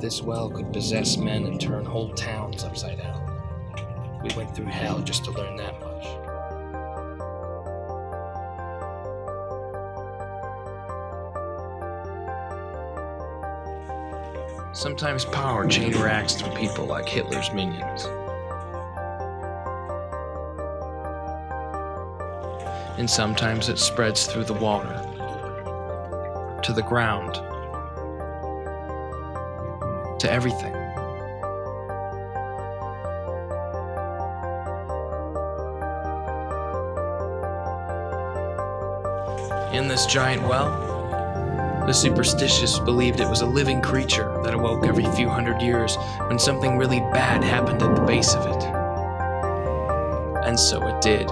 this well could possess men and turn whole towns upside down. We went through hell just to learn that much. Sometimes power chain reacts through people like Hitler's minions. And sometimes it spreads through the water, to the ground, to everything. In this giant well, the superstitious believed it was a living creature that awoke every few hundred years when something really bad happened at the base of it. And so it did.